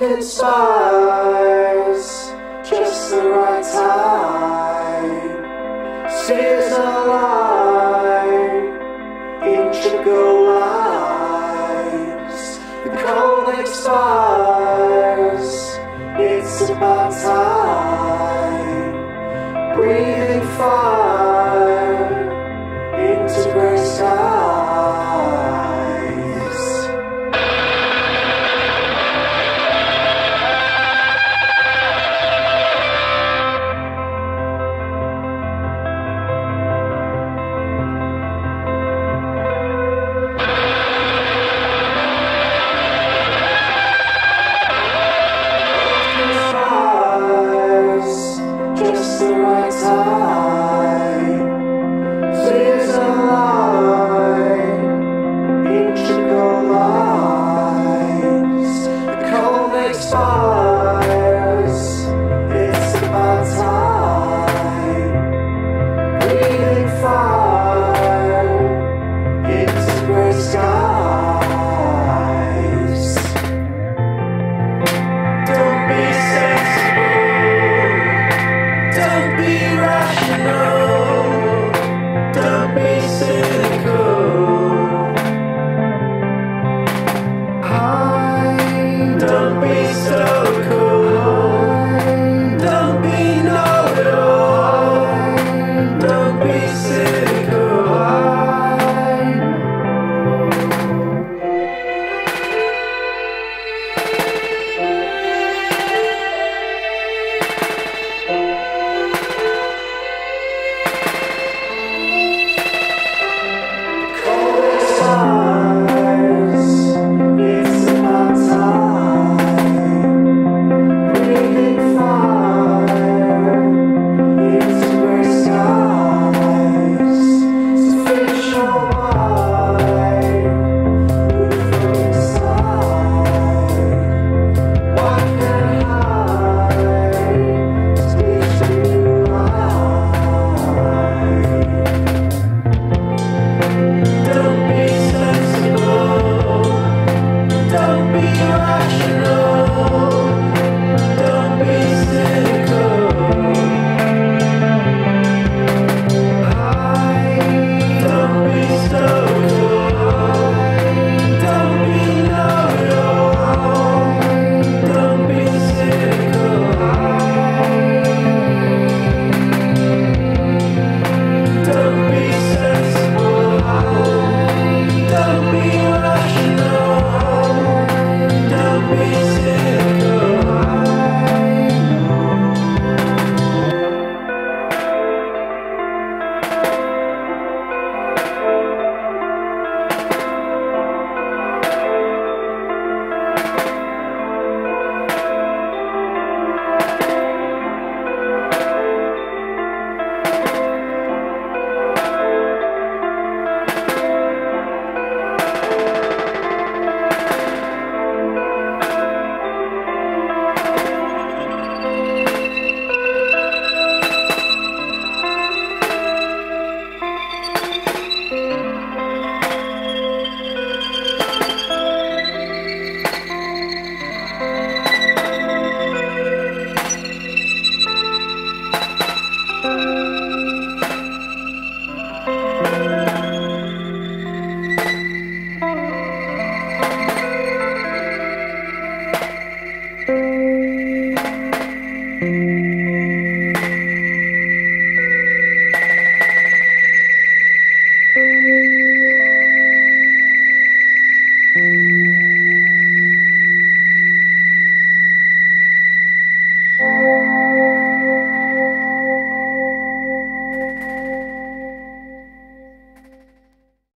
world conspires, just the right time. Spheres align, integral lines. The cold expires, it's about time. Breathing fire